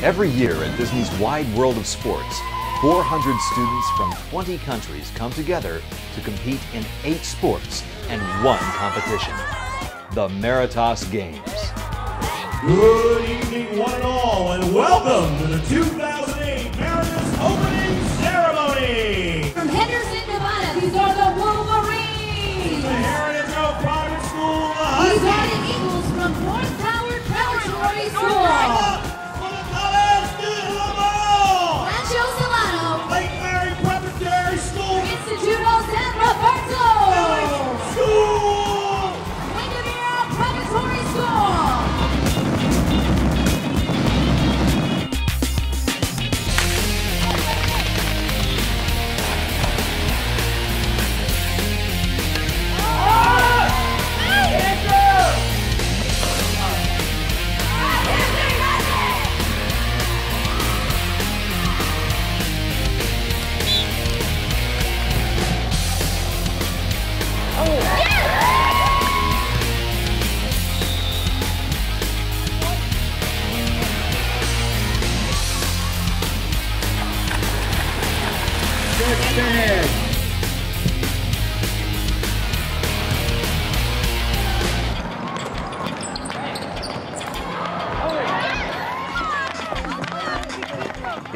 Every year at Disney's Wide World of Sports, 400 students from 20 countries come together to compete in eight sports and one competition the Meritas Games. Good evening, one and all, and welcome to the 2008 Meritas Opening Ceremony. From Henderson, Nevada, these are the Wolverines. The Heritage Oak Private School, the These are the Eagles from North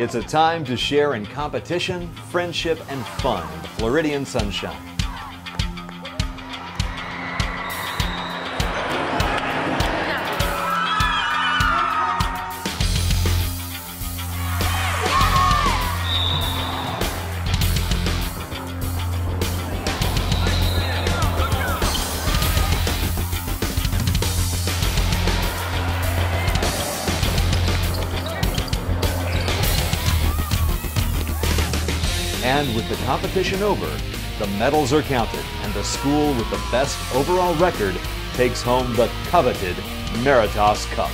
It's a time to share in competition, friendship, and fun in the Floridian sunshine. And with the competition over, the medals are counted, and the school with the best overall record takes home the coveted Meritas Cup.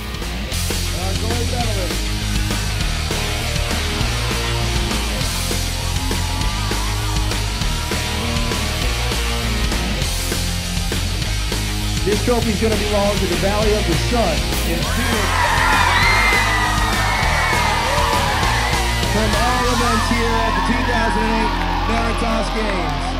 This trophy is going to belong to the Valley of the Sun in Phoenix. From all events here at the 2008 Meritas Games.